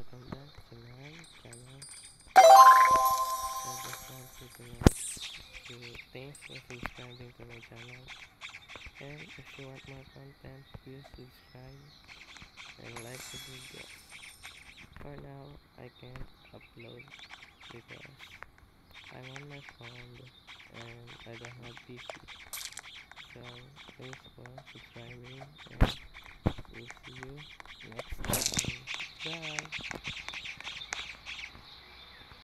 welcome back to my channel. I just want to tonight to thanks for subscribing to my channel. And if you want more content, please subscribe and like the video. For now, I can't upload because I'm on my phone and I don't have PC. So thanks for subscribing and we'll see you next time. Bye you